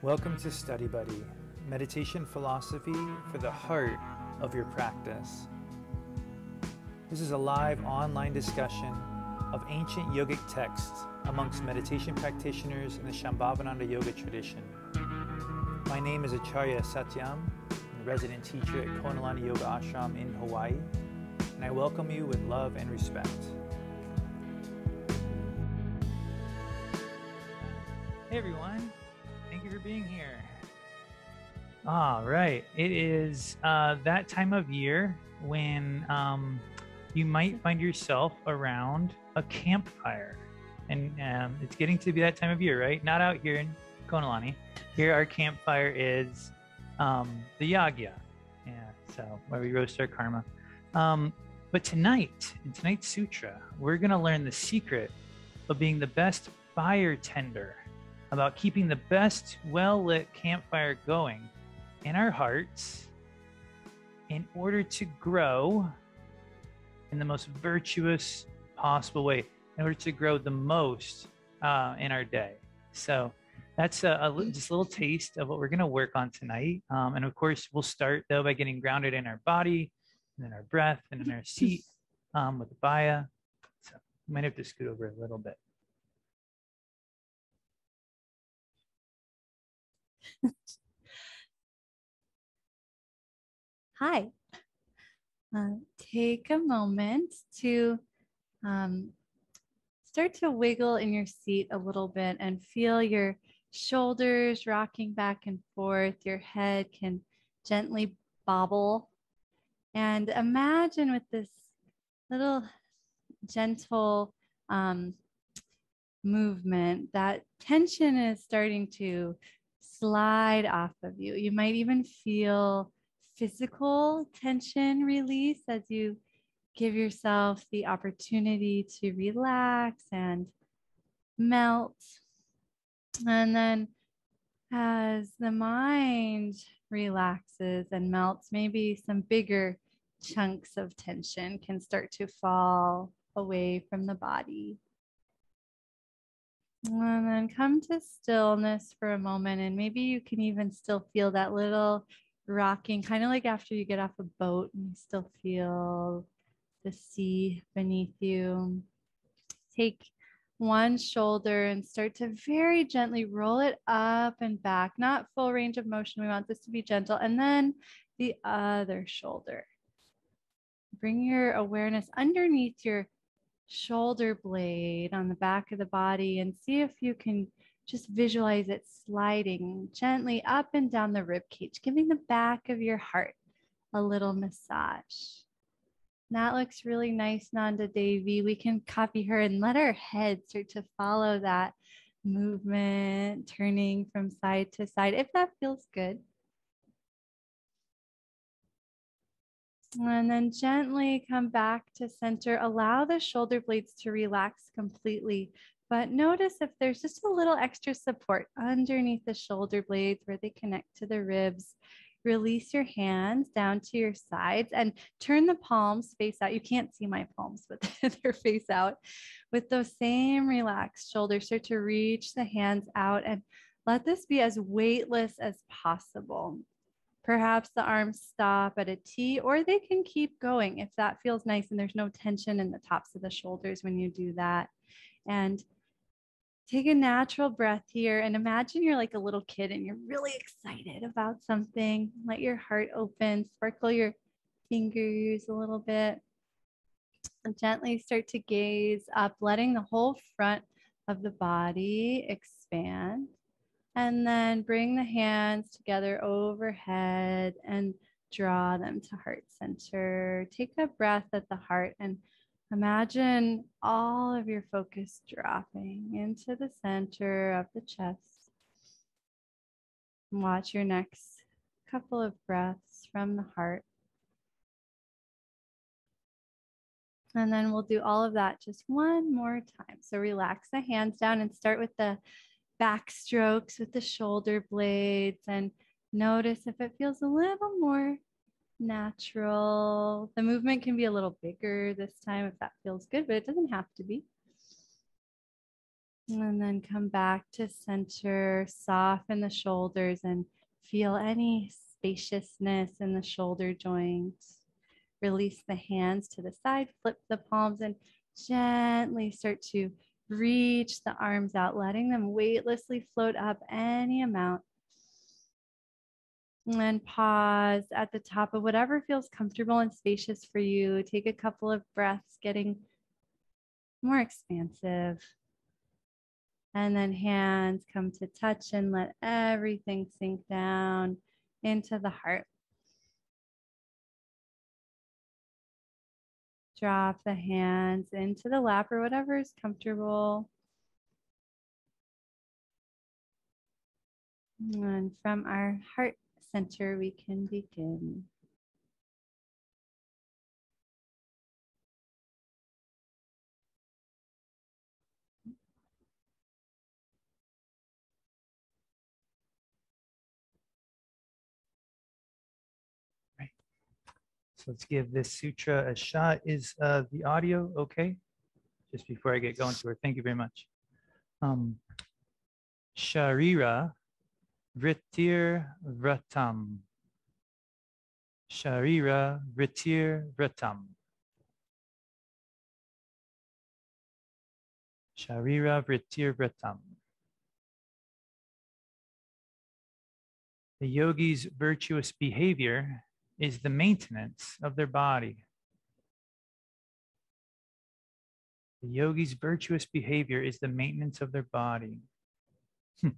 Welcome to Study Buddy, meditation philosophy for the heart of your practice. This is a live online discussion of ancient yogic texts amongst meditation practitioners in the Shambhavananda Yoga tradition. My name is Acharya Satyam, resident teacher at Konalani Yoga Ashram in Hawaii, and I welcome you with love and respect. Hey everyone, being here. All right, it is uh, that time of year when um, you might find yourself around a campfire. And um, it's getting to be that time of year, right? Not out here in Konalani. Here, our campfire is um, the Yagya. Yeah, so where we roast our karma. Um, but tonight, in tonight's sutra, we're going to learn the secret of being the best fire tender, about keeping the best well lit campfire going in our hearts in order to grow in the most virtuous possible way, in order to grow the most uh, in our day. So that's a, a, just a little taste of what we're going to work on tonight. Um, and of course, we'll start though by getting grounded in our body, and in our breath, and in our seat um, with the baya. So you might have to scoot over a little bit. Hi. Uh, take a moment to um, start to wiggle in your seat a little bit and feel your shoulders rocking back and forth. Your head can gently bobble. And imagine with this little gentle um, movement that tension is starting to slide off of you. You might even feel physical tension release as you give yourself the opportunity to relax and melt. And then as the mind relaxes and melts, maybe some bigger chunks of tension can start to fall away from the body. And then come to stillness for a moment, and maybe you can even still feel that little rocking, kind of like after you get off a boat and you still feel the sea beneath you. Take one shoulder and start to very gently roll it up and back, not full range of motion. We want this to be gentle. And then the other shoulder. Bring your awareness underneath your shoulder blade on the back of the body and see if you can just visualize it sliding gently up and down the rib cage, giving the back of your heart a little massage. That looks really nice, Nanda Devi. We can copy her and let our head start to follow that movement, turning from side to side, if that feels good. And then gently come back to center. Allow the shoulder blades to relax completely. But notice if there's just a little extra support underneath the shoulder blades where they connect to the ribs. Release your hands down to your sides and turn the palms face out. You can't see my palms, but they're face out. With those same relaxed shoulders, start to reach the hands out and let this be as weightless as possible. Perhaps the arms stop at a T or they can keep going if that feels nice and there's no tension in the tops of the shoulders when you do that. And take a natural breath here and imagine you're like a little kid and you're really excited about something. Let your heart open, sparkle your fingers a little bit. And gently start to gaze up, letting the whole front of the body expand. And then bring the hands together overhead and draw them to heart center. Take a breath at the heart and Imagine all of your focus dropping into the center of the chest. Watch your next couple of breaths from the heart. And then we'll do all of that just one more time. So relax the hands down and start with the back strokes with the shoulder blades and notice if it feels a little more natural. The movement can be a little bigger this time if that feels good, but it doesn't have to be. And then come back to center, soften the shoulders and feel any spaciousness in the shoulder joints. Release the hands to the side, flip the palms, and gently start to reach the arms out, letting them weightlessly float up any amount. And then pause at the top of whatever feels comfortable and spacious for you. Take a couple of breaths, getting more expansive. And then hands come to touch and let everything sink down into the heart. Drop the hands into the lap or whatever is comfortable. And from our heart center, we can begin. Let's give this sutra a shot. Is uh, the audio okay? Just before I get going to it, thank you very much. Um, Sharira Vritir Vratam. Sharira Vritir Vratam. Sharira Vritir Vratam. The yogi's virtuous behavior is the maintenance of their body. The yogi's virtuous behavior is the maintenance of their body.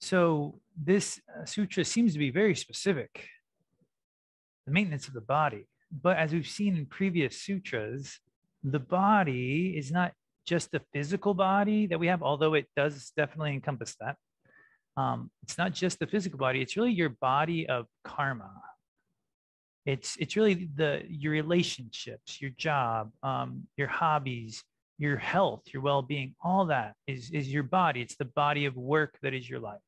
so, this uh, sutra seems to be very specific the maintenance of the body. But as we've seen in previous sutras, the body is not just the physical body that we have, although it does definitely encompass that um, it's not just the physical body it's really your body of karma. It's it's really the your relationships your job um, your hobbies your health your well-being all that is is your body. It's the body of work that is your life.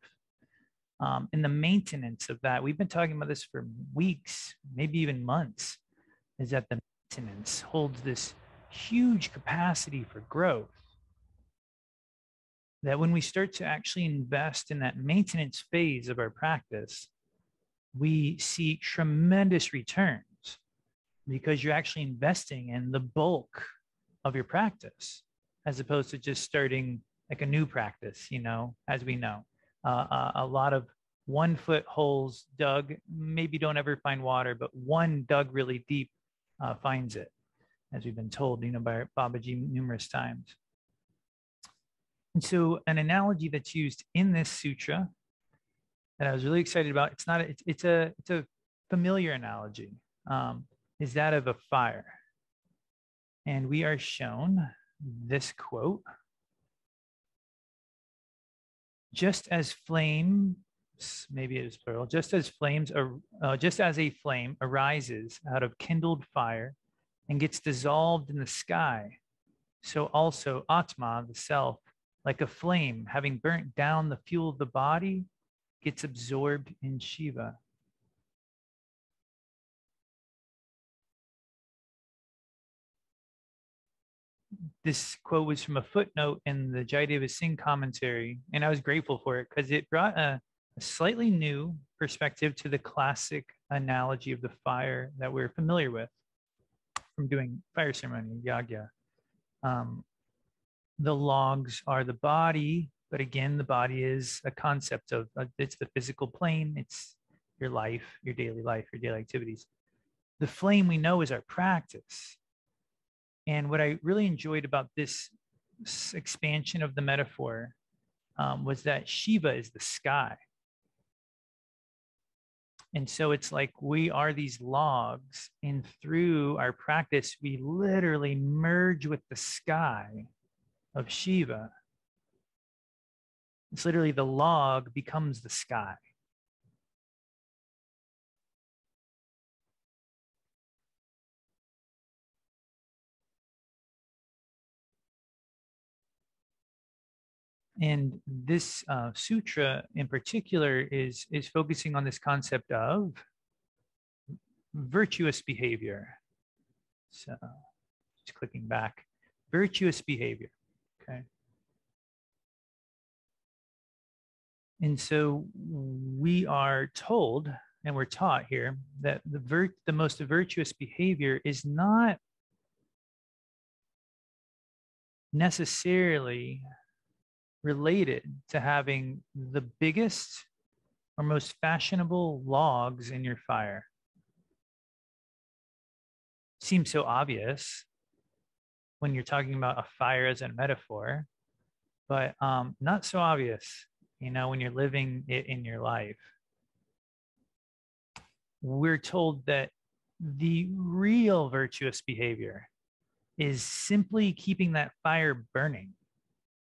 Um, and the maintenance of that we've been talking about this for weeks maybe even months is that the maintenance holds this huge capacity for growth that when we start to actually invest in that maintenance phase of our practice, we see tremendous returns because you're actually investing in the bulk of your practice as opposed to just starting like a new practice, you know, as we know. Uh, uh, a lot of one foot holes dug maybe don't ever find water, but one dug really deep uh, finds it, as we've been told, you know, by Babaji numerous times. And so, an analogy that's used in this sutra that I was really excited about, it's not, a, it's, it's a, it's a familiar analogy, um, is that of a fire. And we are shown this quote just as flames, maybe it is plural, just as flames, are, uh, just as a flame arises out of kindled fire and gets dissolved in the sky, so also Atma, the self, like a flame having burnt down the fuel of the body, gets absorbed in Shiva. This quote was from a footnote in the Jaideva Singh commentary, and I was grateful for it because it brought a, a slightly new perspective to the classic analogy of the fire that we're familiar with from doing fire ceremony, yagya. Um, the logs are the body, but again, the body is a concept of uh, it's the physical plane, it's your life, your daily life, your daily activities. The flame we know is our practice. And what I really enjoyed about this expansion of the metaphor um, was that Shiva is the sky. And so it's like we are these logs, and through our practice, we literally merge with the sky of Shiva. It's literally the log becomes the sky. And this uh, sutra in particular is, is focusing on this concept of virtuous behavior. So just clicking back virtuous behavior. Okay. And so we are told and we're taught here that the vir- the most virtuous behavior is not necessarily related to having the biggest or most fashionable logs in your fire. Seems so obvious when you're talking about a fire as a metaphor, but um, not so obvious, you know, when you're living it in your life. We're told that the real virtuous behavior is simply keeping that fire burning.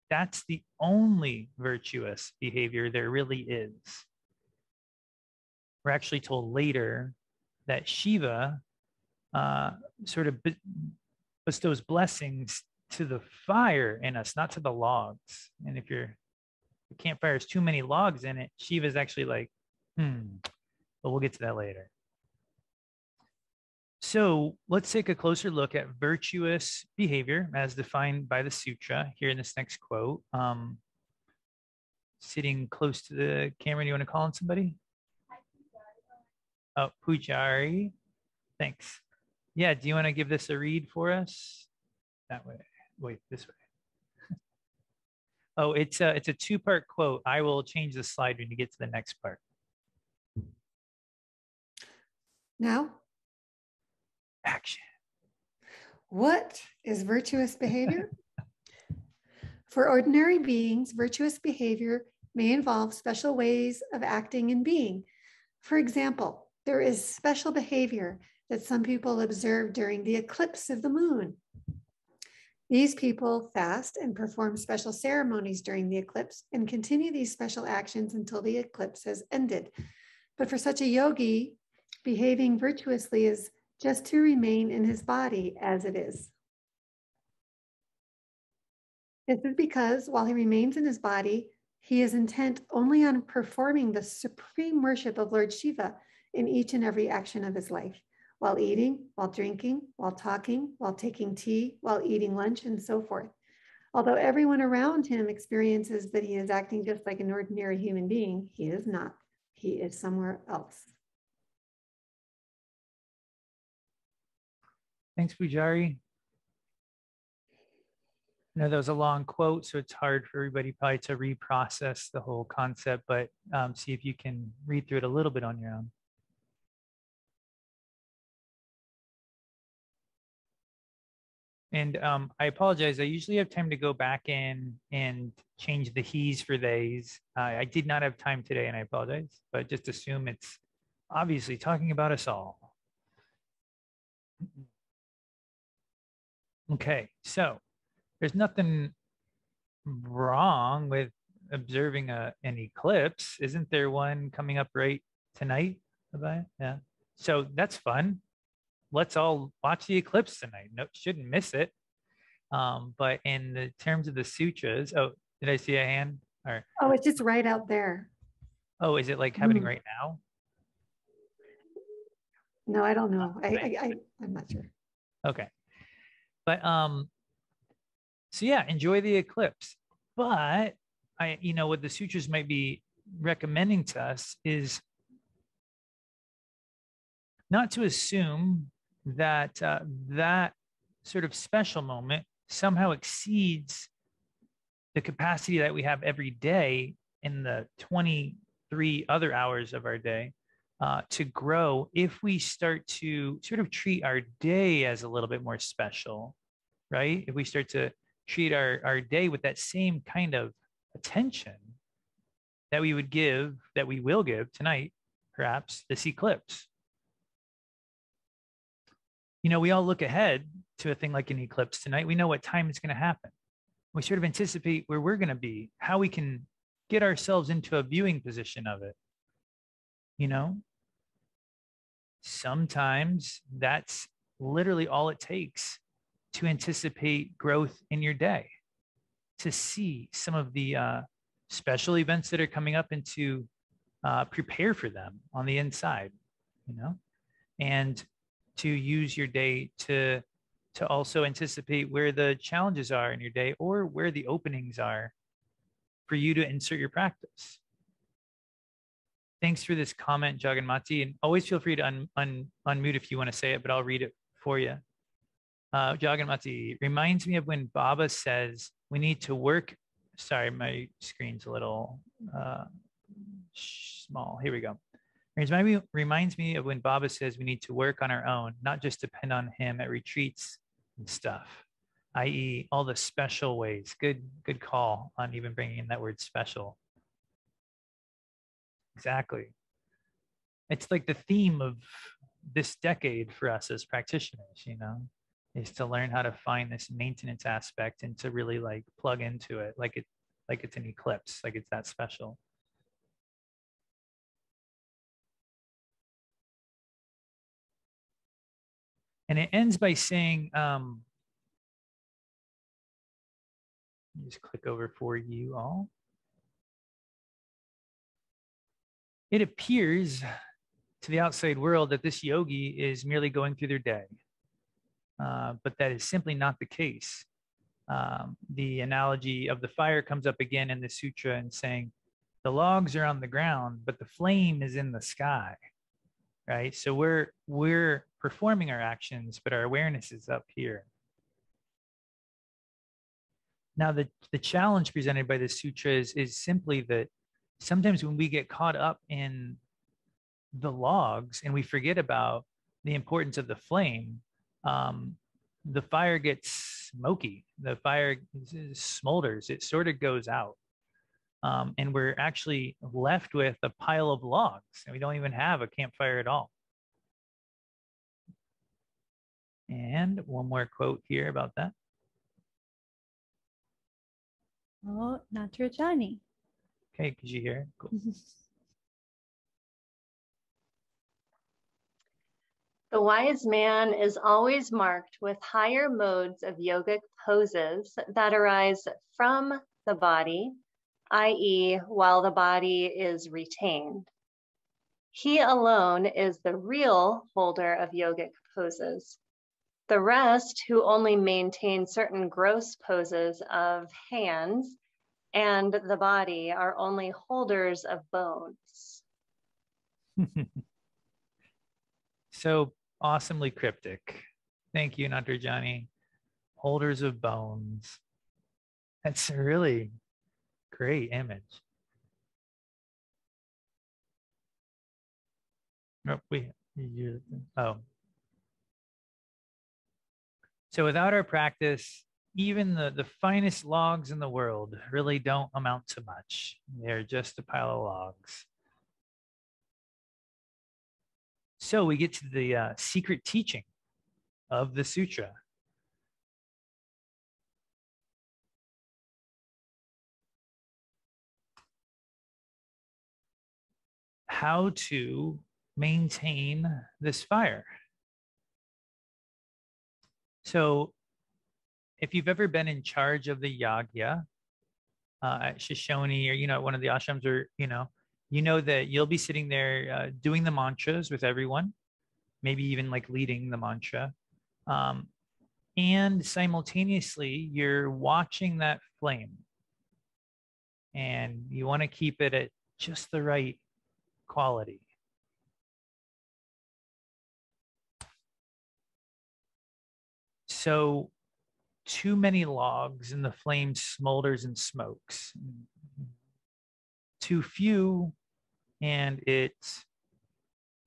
That's the only virtuous behavior there really is. We're actually told later that Shiva uh, sort of bestows blessings to the fire in us, not to the logs. And if your campfire has too many logs in it, Shiva is actually like, hmm, but we'll get to that later. So let's take a closer look at virtuous behavior as defined by the sutra here in this next quote. Um, sitting close to the camera, do you want to call on somebody? Oh, Pujari. Thanks. Yeah, do you want to give this a read for us? That way. Wait, this way. Oh, it's a, it's a two-part quote. I will change the slide when you get to the next part. Now? Action. What is virtuous behavior? For ordinary beings, virtuous behavior may involve special ways of acting and being. For example, there is special behavior that some people observe during the eclipse of the moon. These people fast and perform special ceremonies during the eclipse and continue these special actions until the eclipse has ended. But for such a yogi, behaving virtuously is just to remain in his body as it is. This is because while he remains in his body, he is intent only on performing the supreme worship of Lord Shiva in each and every action of his life while eating, while drinking, while talking, while taking tea, while eating lunch, and so forth. Although everyone around him experiences that he is acting just like an ordinary human being, he is not. He is somewhere else. Thanks, Pujari. I know that was a long quote, so it's hard for everybody probably to reprocess the whole concept, but um, see if you can read through it a little bit on your own. And um, I apologize. I usually have time to go back in and change the he's for theys. Uh, I did not have time today, and I apologize. But just assume it's obviously talking about us all. Okay, so there's nothing wrong with observing a, an eclipse. Isn't there one coming up right tonight? Yeah. So that's fun let's all watch the eclipse tonight. No, shouldn't miss it. Um, but in the terms of the sutras, oh, did I see a hand? Or oh, it's just right out there. Oh, is it like happening mm. right now? No, I don't know. I, I, I I'm not sure. Okay, but um, so yeah, enjoy the eclipse. But I, you know, what the sutras might be recommending to us is not to assume that uh, that sort of special moment somehow exceeds the capacity that we have every day in the 23 other hours of our day uh, to grow if we start to sort of treat our day as a little bit more special, right? If we start to treat our, our day with that same kind of attention that we would give, that we will give tonight, perhaps this eclipse you know, we all look ahead to a thing like an eclipse tonight. We know what time it's going to happen. We sort of anticipate where we're going to be, how we can get ourselves into a viewing position of it. You know, sometimes that's literally all it takes to anticipate growth in your day, to see some of the uh, special events that are coming up and to uh, prepare for them on the inside, you know, and to use your day to to also anticipate where the challenges are in your day or where the openings are for you to insert your practice. Thanks for this comment, Jaganmati. And always feel free to un, un, unmute if you want to say it, but I'll read it for you. Uh, Jaganmati reminds me of when Baba says we need to work. Sorry, my screen's a little uh, small. Here we go. Reminds me, reminds me of when Baba says we need to work on our own, not just depend on him at retreats and stuff, i.e., all the special ways. Good, good call on even bringing in that word special. Exactly. It's like the theme of this decade for us as practitioners, you know, is to learn how to find this maintenance aspect and to really like plug into it like it like it's an eclipse, like it's that special. And it ends by saying, um, just click over for you all. It appears to the outside world that this yogi is merely going through their day, uh, but that is simply not the case. Um, the analogy of the fire comes up again in the sutra and saying, the logs are on the ground, but the flame is in the sky right? So we're we're performing our actions, but our awareness is up here. Now, the, the challenge presented by the sutras is, is simply that sometimes when we get caught up in the logs and we forget about the importance of the flame, um, the fire gets smoky, the fire smolders, it sort of goes out. Um, and we're actually left with a pile of logs and we don't even have a campfire at all. And one more quote here about that. Oh, Natarajani. Okay, could you hear? Cool. The wise man is always marked with higher modes of yogic poses that arise from the body i.e., while the body is retained. He alone is the real holder of yogic poses. The rest, who only maintain certain gross poses of hands and the body, are only holders of bones. so awesomely cryptic. Thank you, Natarajani. Holders of bones. That's really great image. Oh, we, you, oh. So without our practice, even the, the finest logs in the world really don't amount to much. They're just a pile of logs. So we get to the uh, secret teaching of the sutra. How to maintain this fire. So if you've ever been in charge of the yagya uh, at Shoshoni or, you know, one of the ashrams or, you know, you know that you'll be sitting there uh, doing the mantras with everyone, maybe even like leading the mantra. Um, and simultaneously, you're watching that flame and you want to keep it at just the right quality. So too many logs and the flame smolders and smokes. Too few and it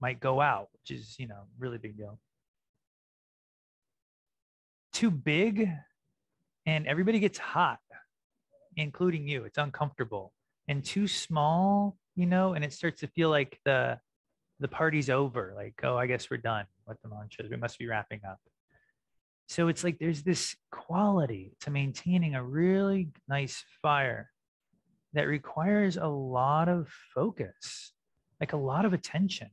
might go out, which is, you know, really big deal. Too big and everybody gets hot, including you. It's uncomfortable. And too small you know, and it starts to feel like the the party's over. Like, oh, I guess we're done with the mantras. We must be wrapping up. So it's like there's this quality to maintaining a really nice fire that requires a lot of focus, like a lot of attention.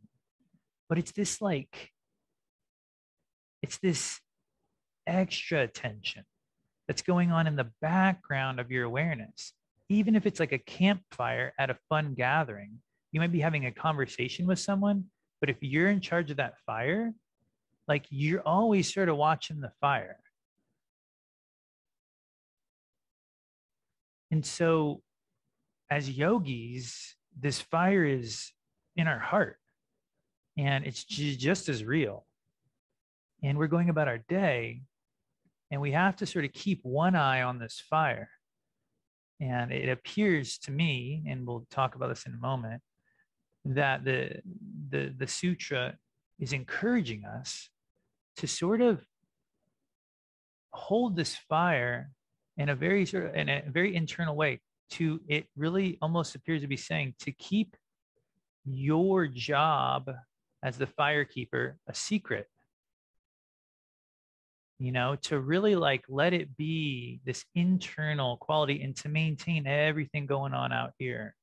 But it's this like, it's this extra attention that's going on in the background of your awareness even if it's like a campfire at a fun gathering, you might be having a conversation with someone, but if you're in charge of that fire, like you're always sort of watching the fire. And so, as yogis, this fire is in our heart and it's just as real. And we're going about our day and we have to sort of keep one eye on this fire and it appears to me, and we'll talk about this in a moment, that the the the sutra is encouraging us to sort of hold this fire in a very sort of in a very internal way to it really almost appears to be saying to keep your job as the firekeeper a secret you know to really like let it be this internal quality and to maintain everything going on out here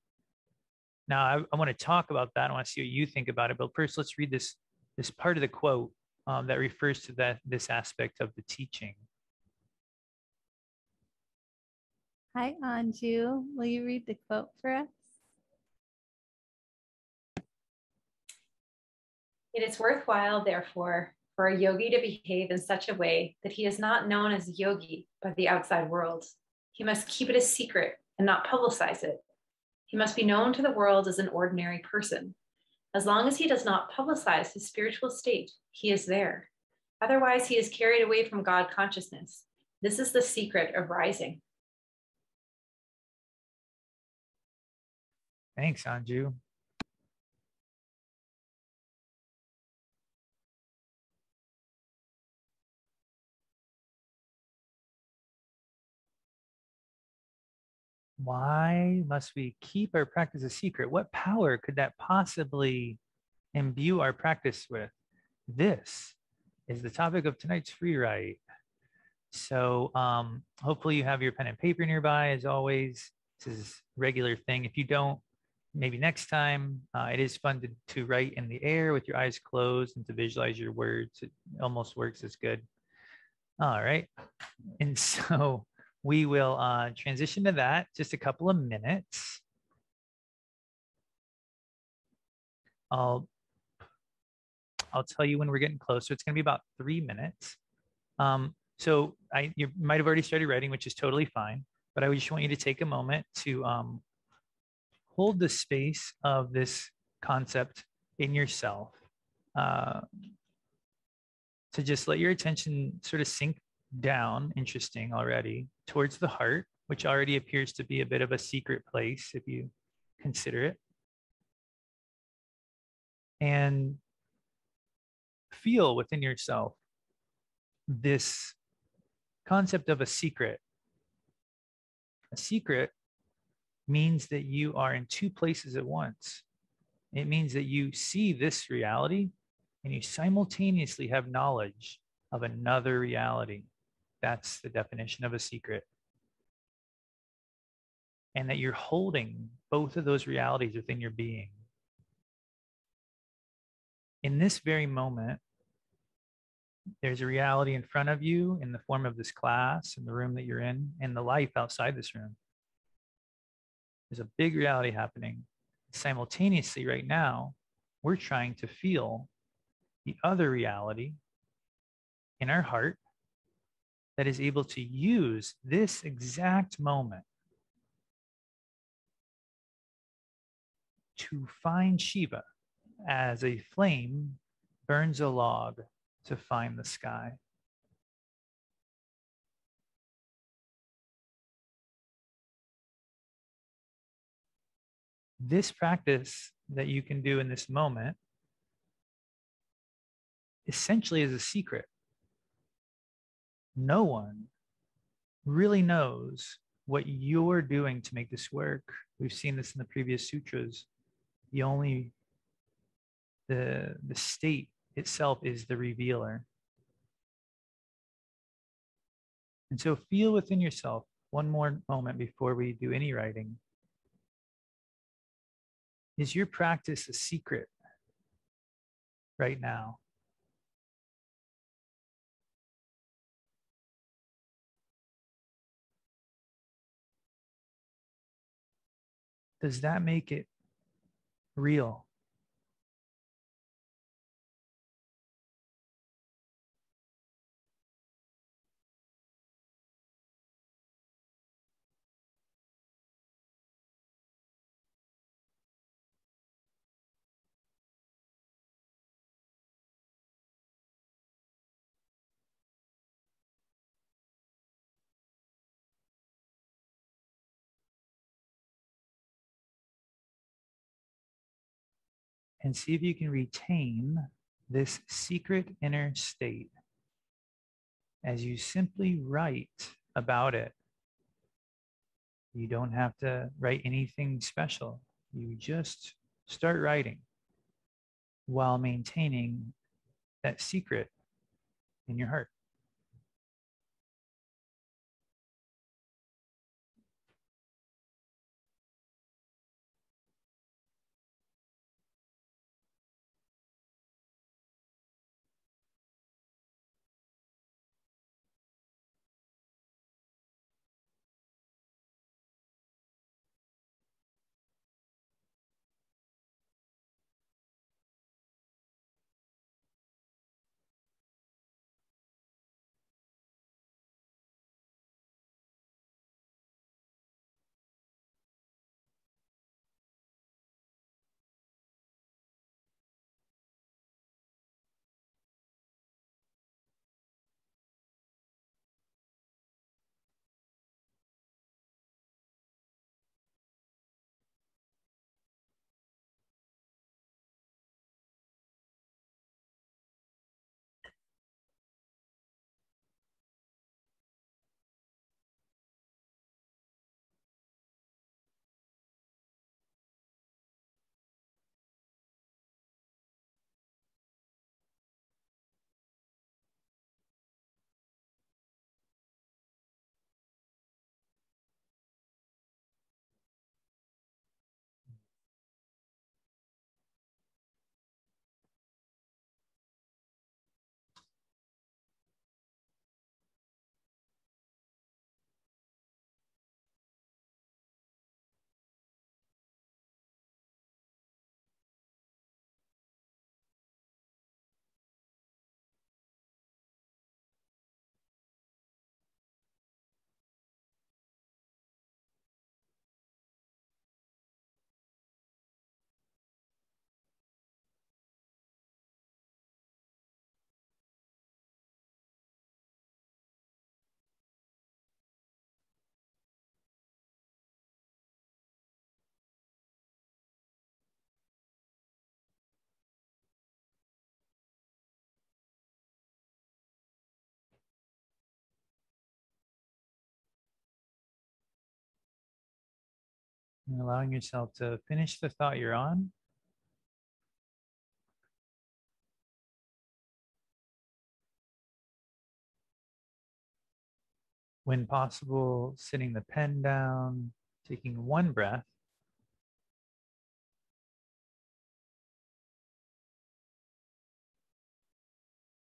now i, I want to talk about that i want to see what you think about it but first let's read this this part of the quote um, that refers to that this aspect of the teaching Hi, Anju. Will you read the quote for us? It is worthwhile, therefore, for a yogi to behave in such a way that he is not known as a yogi by the outside world. He must keep it a secret and not publicize it. He must be known to the world as an ordinary person. As long as he does not publicize his spiritual state, he is there. Otherwise, he is carried away from God consciousness. This is the secret of rising. Thanks, Anju. Why must we keep our practice a secret? What power could that possibly imbue our practice with? This is the topic of tonight's free write. So um, hopefully you have your pen and paper nearby as always. This is regular thing. If you don't, maybe next time. Uh, it is fun to, to write in the air with your eyes closed and to visualize your words. It almost works as good. All right. And so we will uh, transition to that just a couple of minutes. I'll I'll tell you when we're getting close. So it's going to be about three minutes. Um, so I you might have already started writing, which is totally fine. But I just want you to take a moment to um, hold the space of this concept in yourself uh, to just let your attention sort of sink down, interesting already, towards the heart, which already appears to be a bit of a secret place if you consider it. And feel within yourself this concept of a secret. A secret means that you are in two places at once. It means that you see this reality and you simultaneously have knowledge of another reality. That's the definition of a secret. And that you're holding both of those realities within your being. In this very moment, there's a reality in front of you in the form of this class and the room that you're in and the life outside this room. There's a big reality happening. Simultaneously, right now, we're trying to feel the other reality in our heart that is able to use this exact moment to find Shiva as a flame burns a log to find the sky. this practice that you can do in this moment essentially is a secret. No one really knows what you're doing to make this work. We've seen this in the previous sutras. The only the the state itself is the revealer. And so feel within yourself one more moment before we do any writing. Is your practice a secret right now? Does that make it real? And see if you can retain this secret inner state as you simply write about it. You don't have to write anything special. You just start writing while maintaining that secret in your heart. And allowing yourself to finish the thought you're on. When possible, sitting the pen down, taking one breath.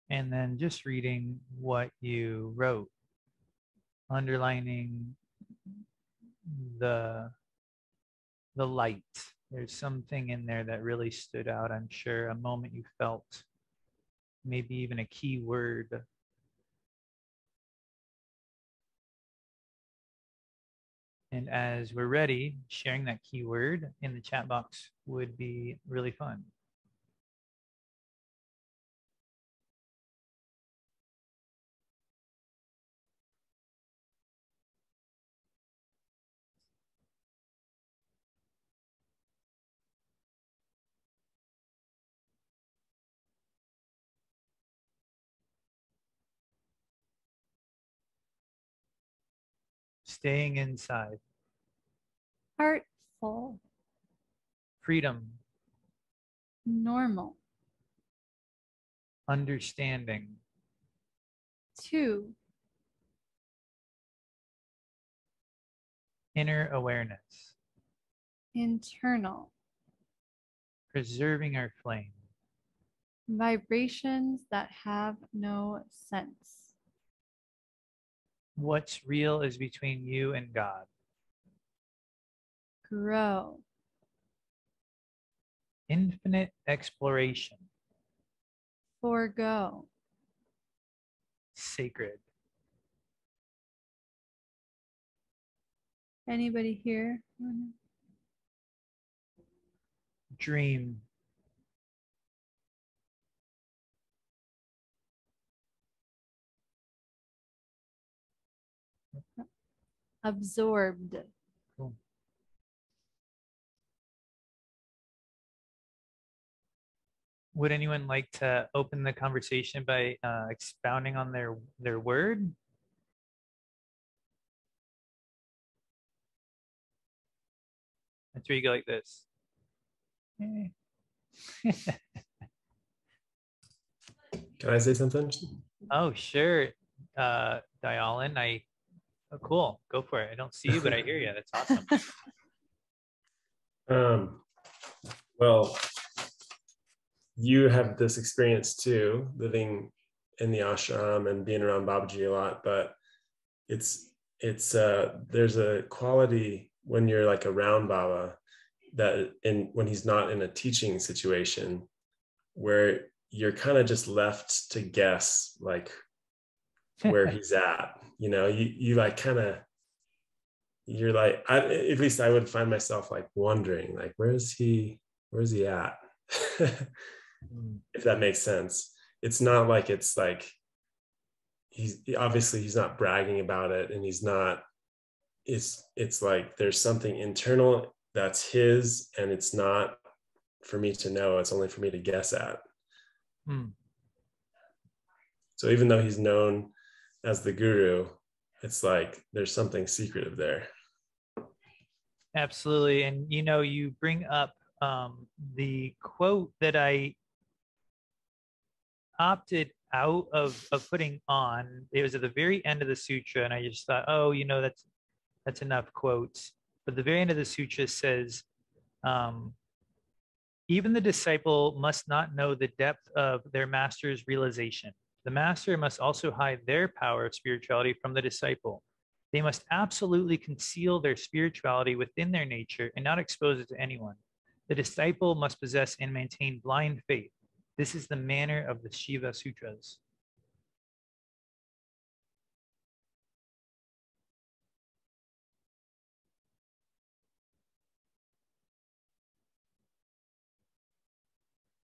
And then just reading what you wrote, underlining the the light. There's something in there that really stood out, I'm sure, a moment you felt, maybe even a key word. And as we're ready, sharing that keyword in the chat box would be really fun. Staying inside, Heartful, freedom, normal. understanding, Two, inner awareness, internal. preserving our flame, Vibrations that have no sense. What's real is between you and God, Grow. infinite exploration, Forgo. sacred, Anybody here? dream, Absorbed. Cool. would anyone like to open the conversation by uh, expounding on their their word? That's where you go like this. Can I say something? oh, sure. Uh, Dallin, I, oh, cool. Go for it. I don't see you, but I hear you. That's awesome. Um, well, you have this experience too, living in the ashram and being around Babaji a lot, but it's it's uh there's a quality when you're like around Baba that in when he's not in a teaching situation where you're kind of just left to guess like where he's at you know you you like kind of you're like I, at least i would find myself like wondering like where is he where's he at? If that makes sense. It's not like it's like he's obviously he's not bragging about it and he's not it's it's like there's something internal that's his and it's not for me to know it's only for me to guess at. Hmm. so even though he's known as the guru it's like there's something secretive there Absolutely. And you know, you bring up um, the quote that I opted out of, of putting on. It was at the very end of the sutra, and I just thought, oh, you know, that's that's enough quotes. But the very end of the sutra says, um, even the disciple must not know the depth of their master's realization. The master must also hide their power of spirituality from the disciple. They must absolutely conceal their spirituality within their nature and not expose it to anyone. The disciple must possess and maintain blind faith. This is the manner of the Shiva Sutras.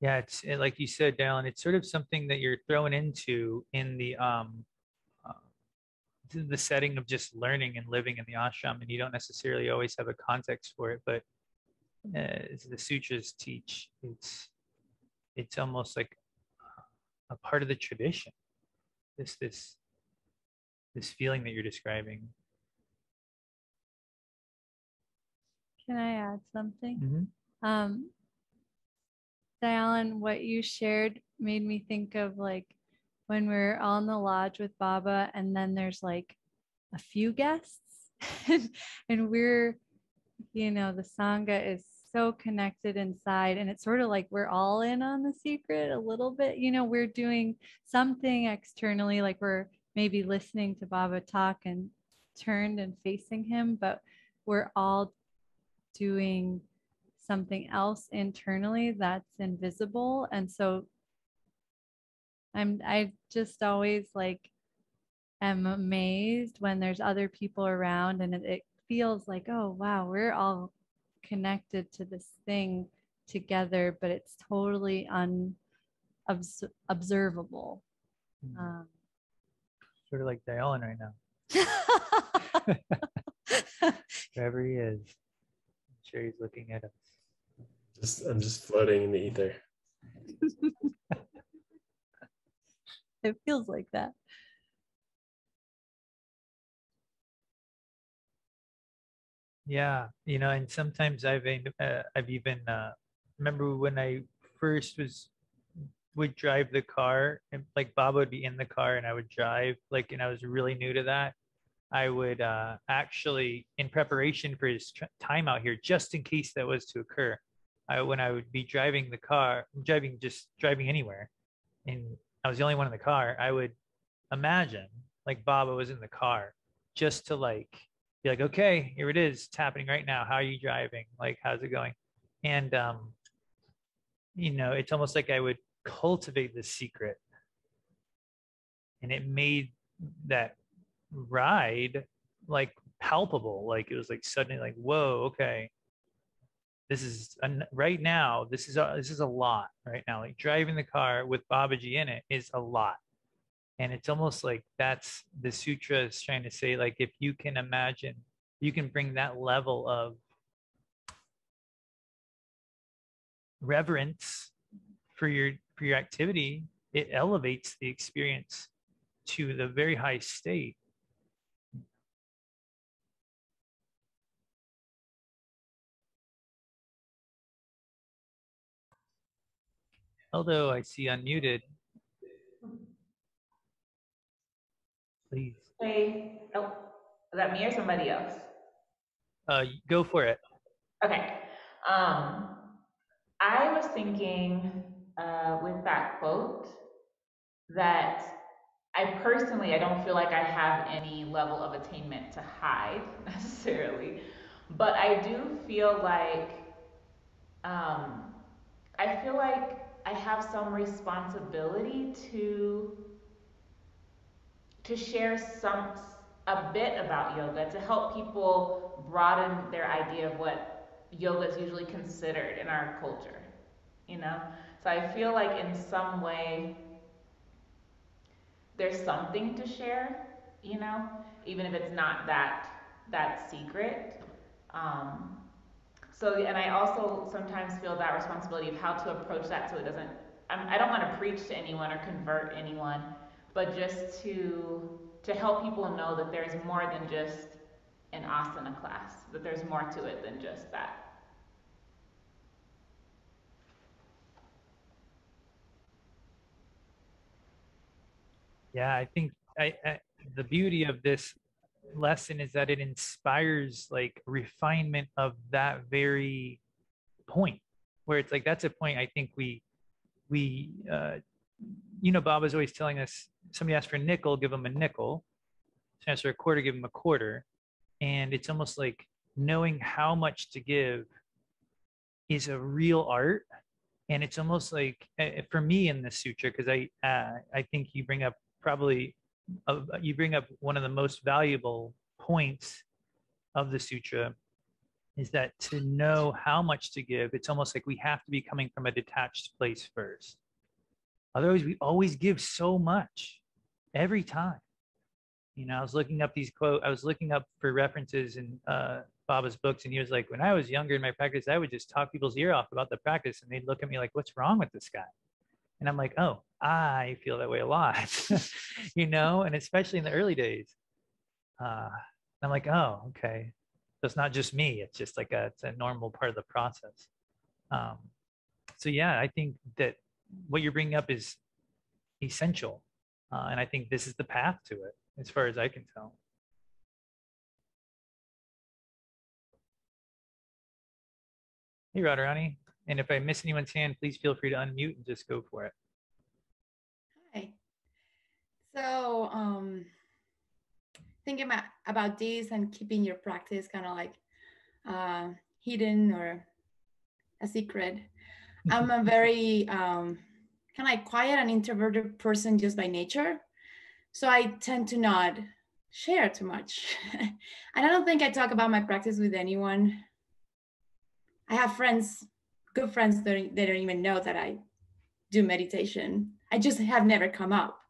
Yeah, it's eh, like you said, Dallin, it's sort of something that you're thrown into in the um, uh, the setting of just learning and living in the ashram, and you don't necessarily always have a context for it. But uh, as the sutras teach, it's it's almost like a part of the tradition. This this this feeling that you're describing. Can I add something? Mhm. Um, Dallin, what you shared made me think of like when we're on the lodge with Baba, and then there's like a few guests, and we're, you know, the Sangha is so connected inside, and it's sort of like we're all in on the secret a little bit. You know, we're doing something externally, like we're maybe listening to Baba talk and turned and facing him, but we're all doing something else internally that's invisible and so i'm i just always like am amazed when there's other people around and it, it feels like oh wow we're all connected to this thing together but it's totally unobservable Mm. um, Sort of like Dallin right now, wherever he is. I'm sure he's looking at us. Just i'm just floating in the ether it feels like that Yeah, you know, and sometimes I've en- uh, I've even uh, remember when I first was would drive the car and like Baba would be in the car and I would drive like and I was really new to that. I would uh, actually in preparation for his tr- time out here, just in case that was to occur. I when I would be driving the car, driving just driving anywhere, and I was the only one in the car. I would imagine like Baba was in the car just to like be like, okay, here it is. It's happening right now. How are you driving? Like, how's it going? And, um, you know, it's almost like I would cultivate the secret. And it made that ride like palpable. Like, it was like suddenly like, whoa, okay. This is an, right now. This is a, this is a lot right now. Like driving the car with Babaji in it is a lot and it's almost like that's the sutra is trying to say like if you can imagine you can bring that level of reverence for your for your activity, it elevates the experience to the very high state. Although I see unmuted. Please. Hey, oh, is that me or somebody else? Uh, go for it. Okay. Um, I was thinking uh, with that quote that I personally, I don't feel like I have any level of attainment to hide necessarily, but I do feel like, um, I feel like I have some responsibility to to share some a bit about yoga to help people broaden their idea of what yoga is usually considered in our culture you know? So i feel like in some way there's something to share you know? Even if it's not that that secret um, so and i also sometimes feel that responsibility of how to approach that so it doesn't I'm, i do not want to preach to anyone or convert anyone but just to to help people know that there's more than just an asana class, that there's more to it than just that. Yeah, I think I, I, the beauty of this lesson is that it inspires like refinement of that very point where it's like that's a point I think we we uh, you know Baba is always telling us somebody asks for a nickel, give them a nickel. Asks for a quarter, give them a quarter. And it's almost like knowing how much to give is a real art. And it's almost like eh, for me in the sutra, because I uh, I think you bring up probably you bring up one of the most valuable points of the sutra is that to know how much to give, it's almost like we have to be coming from a detached place first. Otherwise, we always give so much every time. You know, I was looking up these quote. I was looking up for references in uh, Baba's books, and he was like, "When I was younger in my practice, I would just talk people's ear off about the practice, and they'd look at me like, "What's wrong with this guy?" And I'm like, "Oh, I feel that way a lot," you know, and especially in the early days. Uh, I'm like, "Oh, okay." So it's not just me; it's just like a it's a normal part of the process. Um, so yeah, I think that what you're bringing up is essential uh, and I think this is the path to it, as far as I can tell. Hey, Radharani. And if I miss anyone's hand, please feel free to unmute and just go for it. So, um, thinking about, about this and keeping your practice kind of like uh, hidden or a secret. I'm a very um, kind of like quiet and introverted person just by nature. So I tend to not share too much. and I don't think I talk about my practice with anyone. I have friends, good friends that they don't even know that I do meditation. I just have never come up.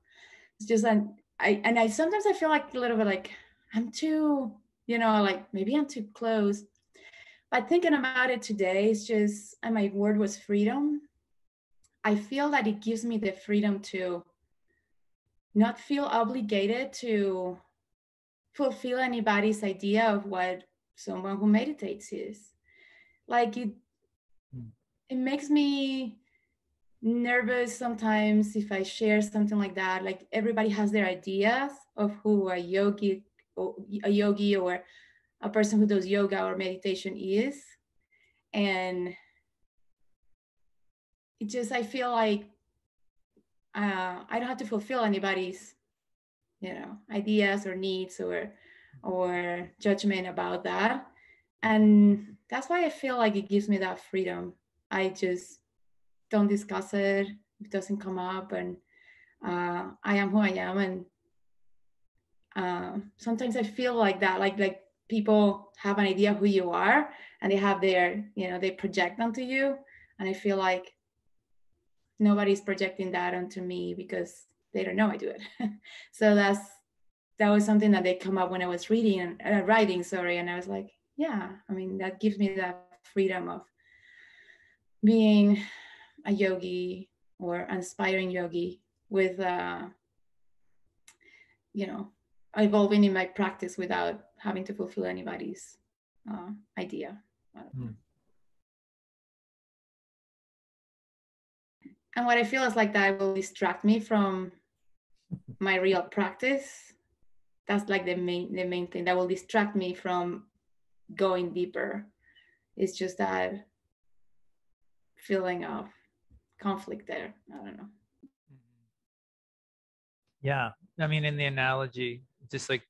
It's just that I and I sometimes I feel like a little bit like I'm too, you know, like maybe I'm too close. But thinking about it today, it's just and my word was freedom. I feel that it gives me the freedom to not feel obligated to fulfill anybody's idea of what someone who meditates is. Like it hmm. it makes me nervous sometimes if I share something like that. Like everybody has their ideas of who a yogi or a yogi or a person who does yoga or meditation is. And it just I feel like uh, I don't have to fulfill anybody's you know ideas or needs or or judgment about that and that's why i feel like it gives me that freedom i just don't discuss it it doesn't come up and uh, i am who i am and uh, sometimes i feel like that like like people have an idea who you are and they have their you know they project onto you and i feel like nobody's projecting that onto me because they don't know I do it. so that's that was something that they come up when I was reading and uh, writing, sorry, and I was like, yeah, I mean that gives me that freedom of being a yogi or aspiring yogi with uh, you know evolving in my practice without having to fulfill anybody's uh, idea. Hmm. and what i feel is like that will distract me from my real practice. That's like the main the main thing that will distract me from going deeper. It's just that feeling of conflict there. I don't know. Mm-hmm. Yeah. I mean in the analogy just like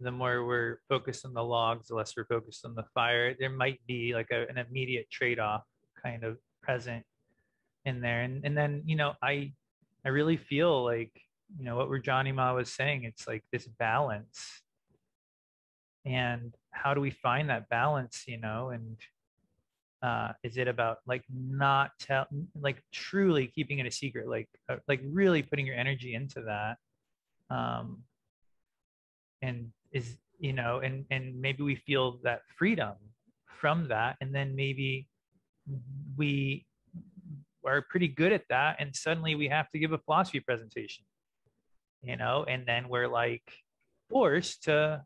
the more we're focused on the logs the less we're focused on the fire there might be like a, an immediate trade-off kind of present in there. And and then you know i i really feel like you know what we're Johnny Ma was saying it's like this balance. And how do we find that balance you know? And uh is it about like not tell like truly keeping it a secret like uh, like really putting your energy into that um and is you know and and maybe we feel that freedom from that and then maybe we are pretty good at that and suddenly we have to give a philosophy presentation you know and then we're like forced to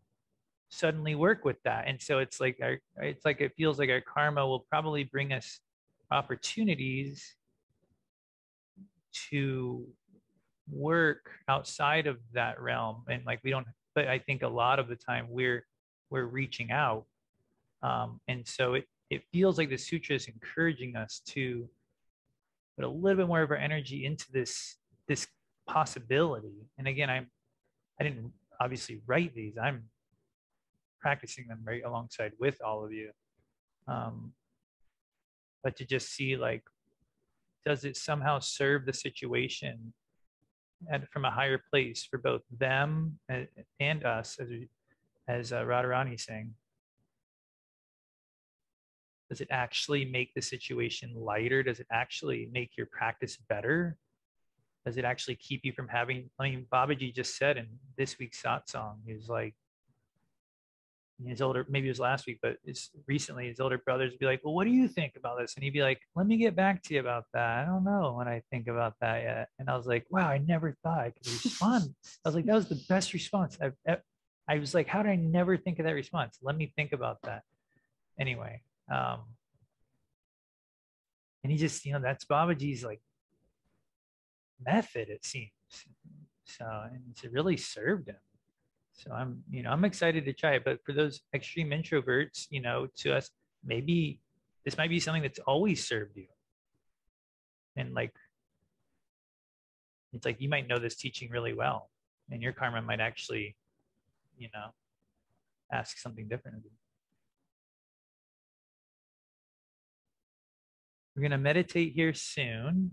suddenly work with that. And so it's like our it's like it feels like our karma will probably bring us opportunities to work outside of that realm. And like we don't but i think a lot of the time we're we're reaching out. Um, and so it it feels like the sutra is encouraging us to put a little bit more of our energy into this this possibility. And again i'm i didn't obviously write these. I'm practicing them right alongside with all of you. Um, but to just see like does it somehow serve the situation and from a higher place for both them and, and us as as uh, Radharani saying? Does it actually make the situation lighter? Does it actually make your practice better? Does it actually keep you from having i mean babaji just said in this week's satsang he was like his older maybe it was last week but it's recently his older brothers would be like well what do you think about this? And he'd be like let me get back to you about that. I don't know when i think about that yet. And i was like wow i never thought i could respond. I was like that was the best response i've i was like how did i never think of that response? Let me think about that. Anyway um and he just you know that's babaji's like method it seems. So and it really served him so I'm, you know, I'm excited to try it. But for those extreme introverts, you know, to us, maybe this might be something that's always served you. And like, it's like you might know this teaching really well, and your karma might actually, you know, ask something different of you. We're going to meditate here soon.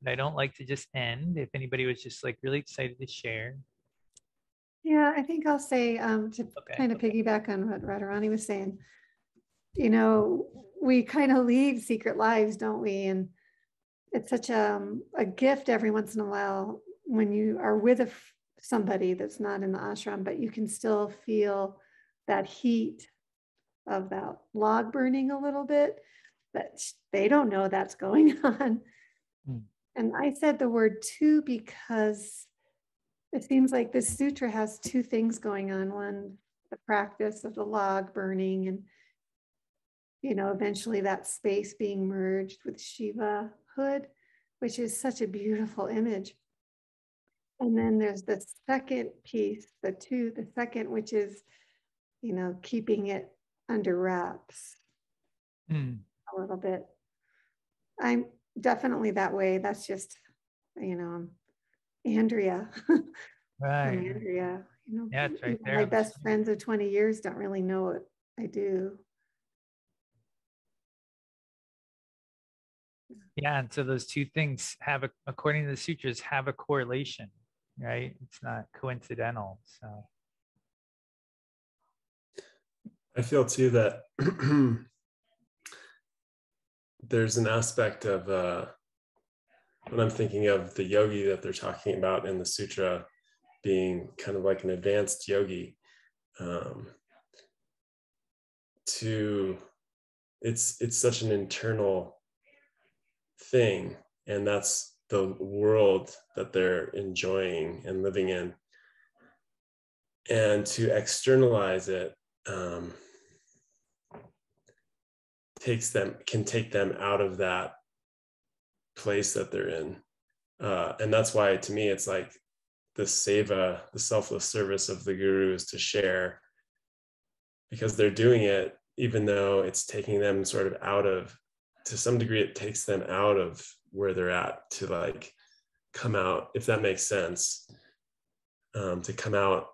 And I don't like to just end. If anybody was just like really excited to share, yeah, I think I'll say um, to okay. kind of piggyback on what Radharani was saying. You know, we kind of lead secret lives, don't we? And it's such a, um, a gift every once in a while when you are with a, somebody that's not in the ashram, but you can still feel that heat of that log burning a little bit, but they don't know that's going on. Mm. And I said the word too because it seems like this sutra has two things going on. One, the practice of the log burning and you know, eventually that space being merged with Shiva hood, which is such a beautiful image. And then there's the second piece, the two, the second, which is, you know, keeping it under wraps mm. a little bit. I'm definitely that way. That's just, you know, Andrea. Right. Andrea. You know, yeah, it's right there. My best friends of 20 years don't really know what I do. Yeah, and so those two things have a, according to the sutras, have a correlation, right? It's not coincidental. So I feel too that there's an aspect of uh, when I'm thinking of the yogi that they're talking about in the sutra being kind of like an advanced yogi, um, to it's it's such an internal thing and that's the world that they're enjoying and living in. And to externalize it um, takes them can take them out of that place that they're in. Uh, and that's why to me it's like the seva the selfless service of the guru is to share because they're doing it even though it's taking them sort of out of to some degree it takes them out of where they're at to like come out if that makes sense um, to come out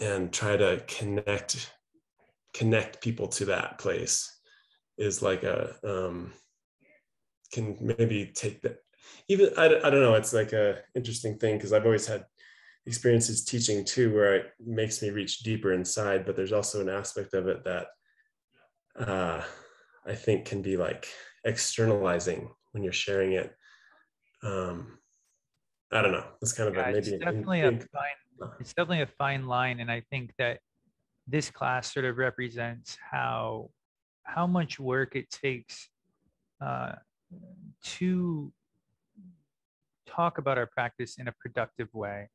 and try to connect connect people to that place is like a um, can maybe take that. Even I, I don't know it's like a interesting thing because i've always had experiences teaching too where it makes me reach deeper inside but there's also an aspect of it that uh, i think can be like externalizing when you're sharing it. Um, i don't know. It's kind of Yeah, a it's maybe definitely in- a fine it's definitely a fine line and i think that this class sort of represents how how much work it takes uh, to talk about our practice in a productive way.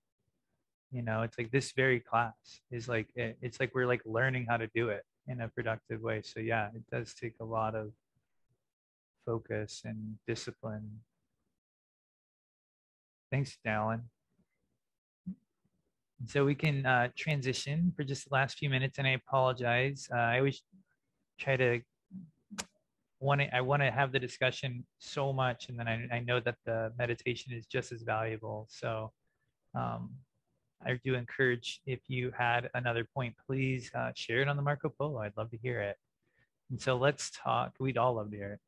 You know it's like this very class is like it- it's like we're like learning how to do it in a productive way. So yeah it does take a lot of focus and discipline. Thanks dallin. So we can uh, transition for just the last few minutes, and I apologize. Uh, I always try to want to. I want to have the discussion so much, and then I, I know that the meditation is just as valuable. So um, I do encourage if you had another point, please uh, share it on the Marco Polo. I'd love to hear it. And so let's talk. We'd all love to hear it.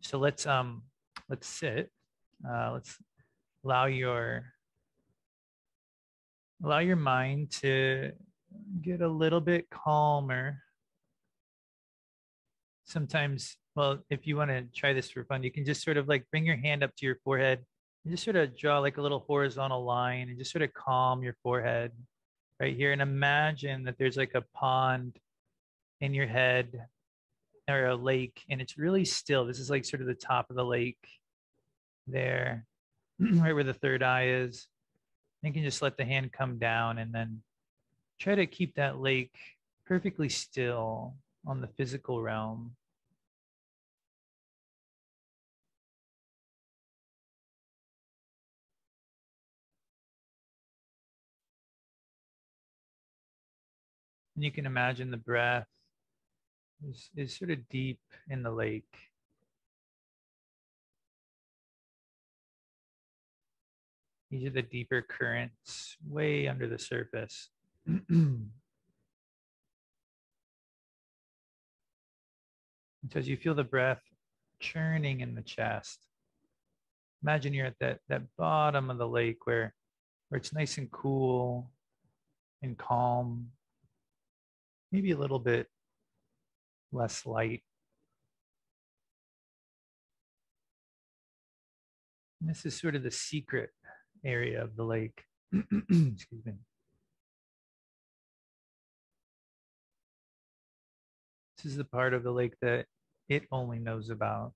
So let's um let's sit. Uh, let's allow your allow your mind to get a little bit calmer. Sometimes, well, if you want to try this for fun, you can just sort of like bring your hand up to your forehead and just sort of draw like a little horizontal line and just sort of calm your forehead right here. And imagine that there's like a pond in your head or a lake and it's really still. This is like sort of the top of the lake there, right where the third eye is. You can just let the hand come down and then try to keep that lake perfectly still on the physical realm. And you can imagine the breath is, is sort of deep in the lake. These are the deeper currents way under the surface. So as you feel the breath churning in the chest, imagine you're at that, that bottom of the lake where, where it's nice and cool and calm, maybe a little bit less light. And this is sort of the secret area of the lake. Excuse me. This is the part of the lake that it only knows about.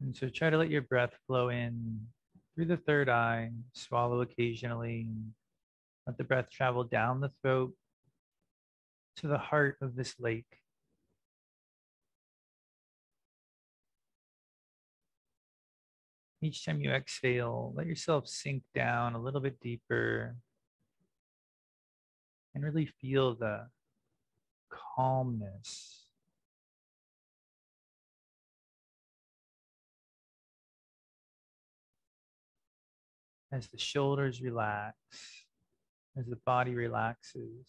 And so try to let your breath flow in through the third eye, swallow occasionally. Let the breath travel down the throat to the heart of this lake. Each time you exhale, let yourself sink down a little bit deeper and really feel the calmness. As the shoulders relax, as the body relaxes,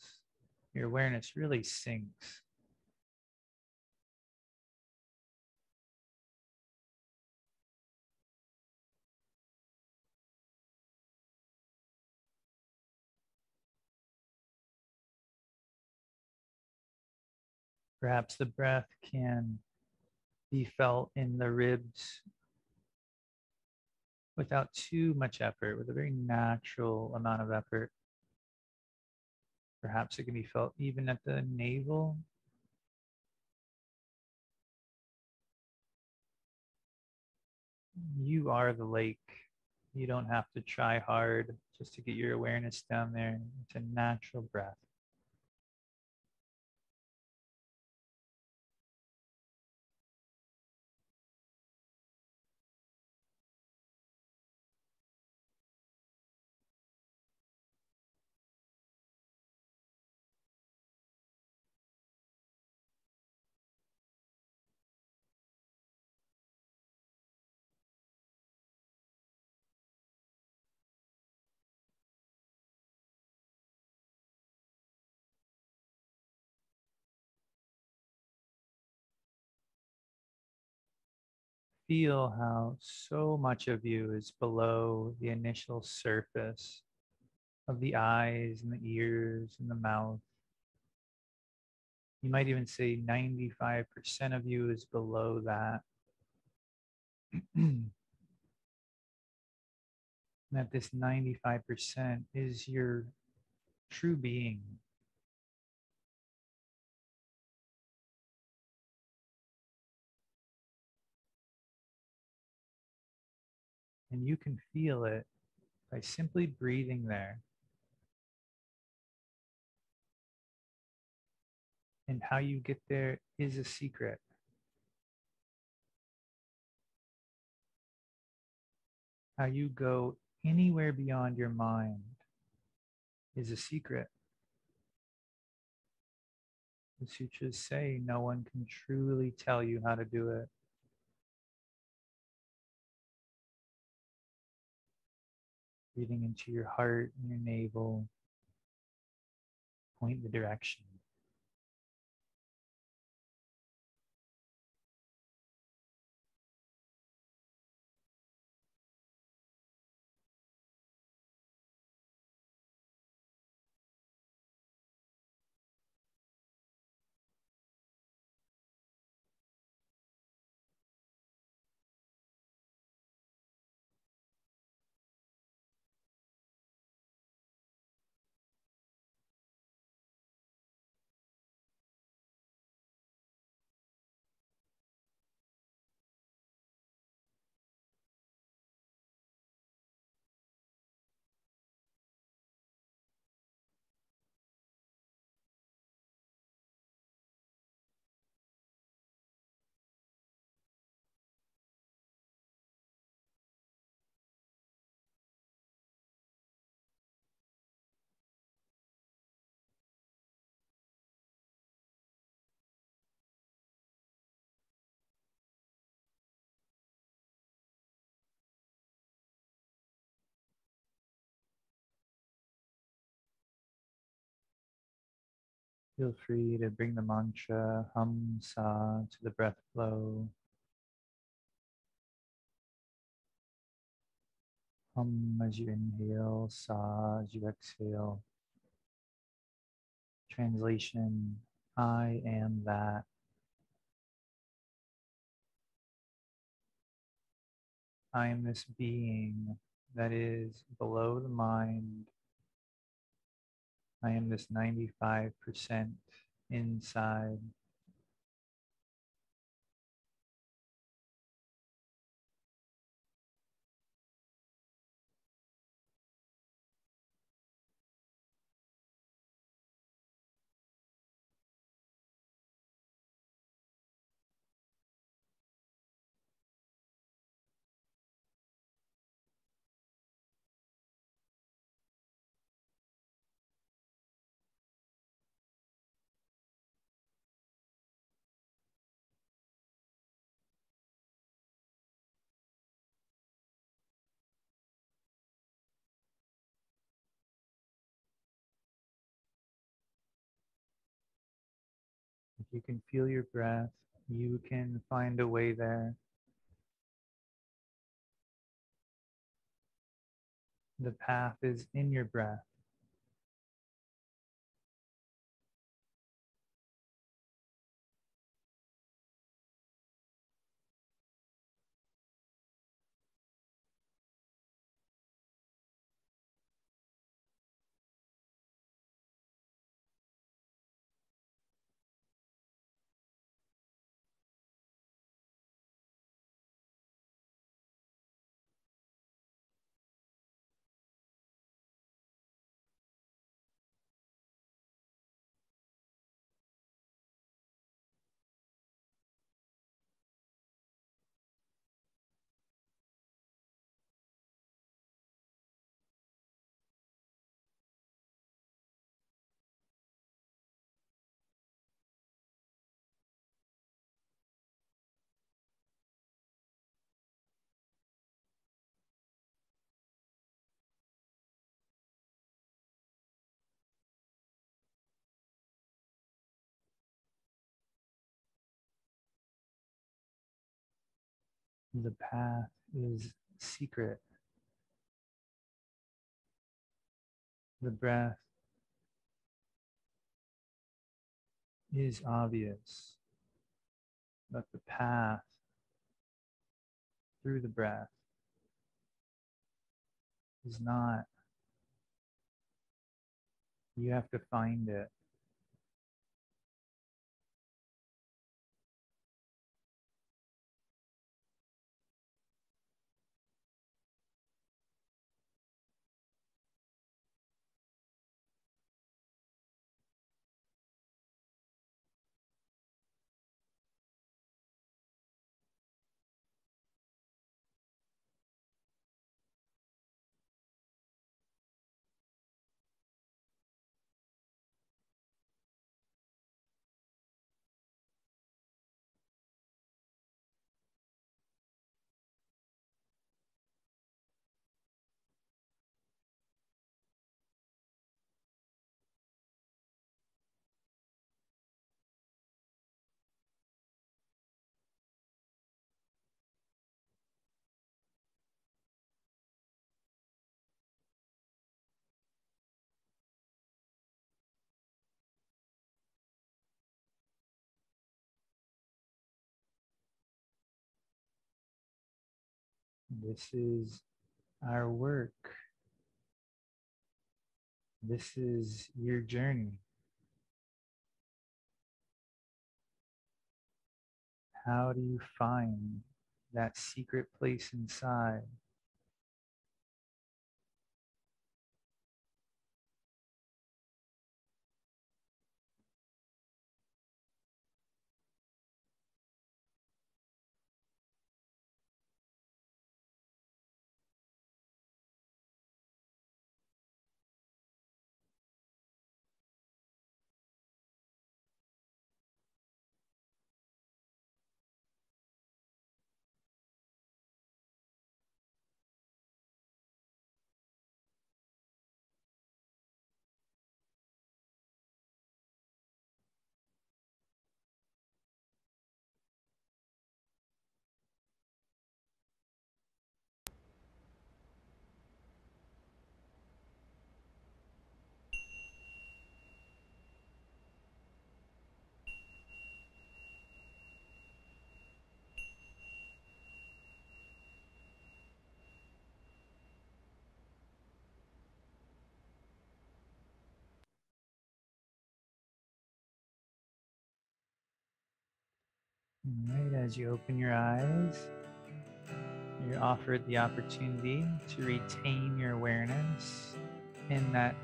your awareness really sinks. Perhaps the breath can be felt in the ribs without too much effort, with a very natural amount of effort. Perhaps it can be felt even at the navel. You are the lake. You don't have to try hard just to get your awareness down there. It's a natural breath. Feel how so much of you is below the initial surface of the eyes and the ears and the mouth. You might even say 95% of you is below that. that this 95% is your true being. And you can feel it by simply breathing there. And how you get there is a secret. How you go anywhere beyond your mind is a secret. The sutras say no one can truly tell you how to do it. Breathing into your heart and your navel. Point the direction. Feel free to bring the mantra hum sa to the breath flow. Hum as you inhale, sa as you exhale. Translation I am that. I am this being that is below the mind I am this 95% inside. You can feel your breath, you can find a way there. The path is in your breath. The path is secret. The breath is obvious, but the path through the breath is not. You have to find it. This is our work. This is your journey. How do you find that secret place inside? As you open your eyes, you're offered the opportunity to retain your awareness in that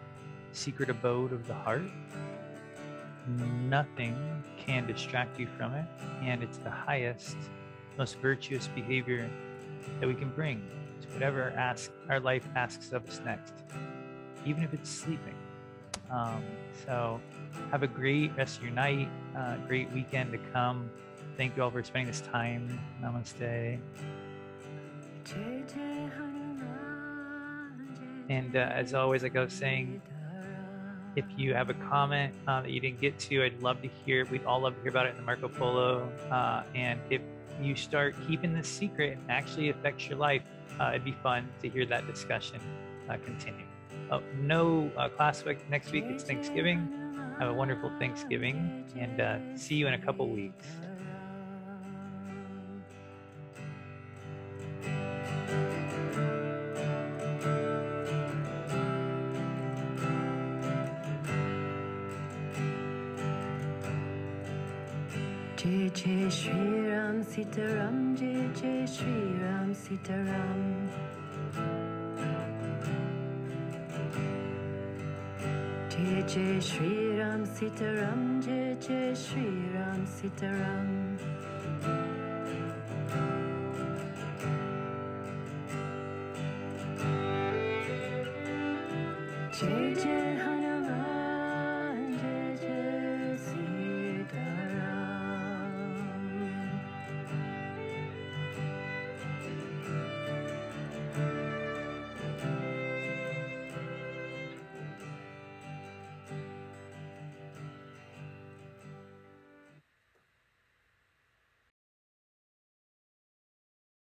secret abode of the heart. Nothing can distract you from it, and it's the highest, most virtuous behavior that we can bring to whatever ask our life asks of us next, even if it's sleeping. Um, so, have a great rest of your night, uh, great weekend to come. Thank you all for spending this time. Namaste. And uh, as always, like I was saying, if you have a comment uh, that you didn't get to, I'd love to hear it. We'd all love to hear about it in the Marco Polo. Uh, and if you start keeping this secret and actually affects your life, uh, it'd be fun to hear that discussion uh, continue. Oh, no uh, class week next week. It's Thanksgiving. Have a wonderful Thanksgiving and see you in a couple weeks. Sitaram Jai Jai Shri Ram Sitaram Jai Jai Shri Ram Sitaram